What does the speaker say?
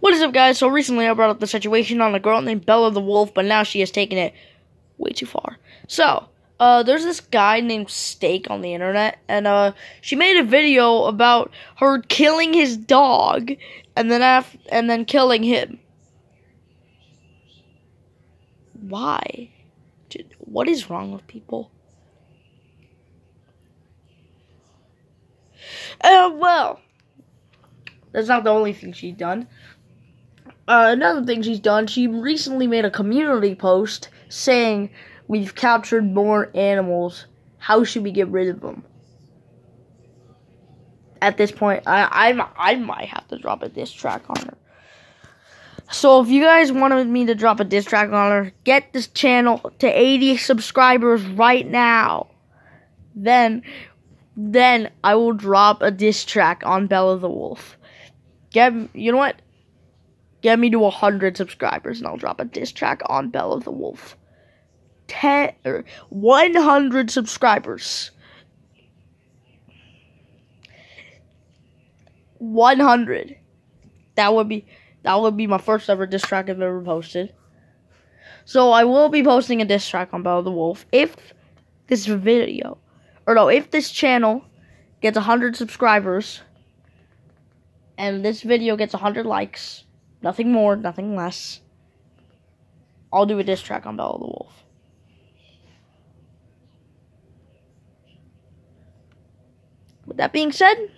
What is up, guys? So recently I brought up the situation on a girl named Bella the Wolf, but now she has taken it way too far. So, uh, there's this guy named Steak on the internet, and uh, she made a video about her killing his dog, and then af- and then killing him. Why? What is wrong with people? Uh, well, that's not the only thing she's done. Uh, another thing she's done, she recently made a community post saying, We've captured more animals. How should we get rid of them? At this point, I, I, I might have to drop a diss track on her. So if you guys wanted me to drop a diss track on her, get this channel to 80 subscribers right now. Then, then I will drop a diss track on Bella the Wolf. Get, you know what? Get me to 100 subscribers and I'll drop a diss track on Bella the Wolf. 10 er, or 100 subscribers. 100. That would be that would be my first ever diss track I've ever posted. So I will be posting a diss track on Bella the Wolf if this video or no, if this channel gets 100 subscribers and this video gets 100 likes, nothing more, nothing less, I'll do a diss track on Bella the Wolf. With that being said,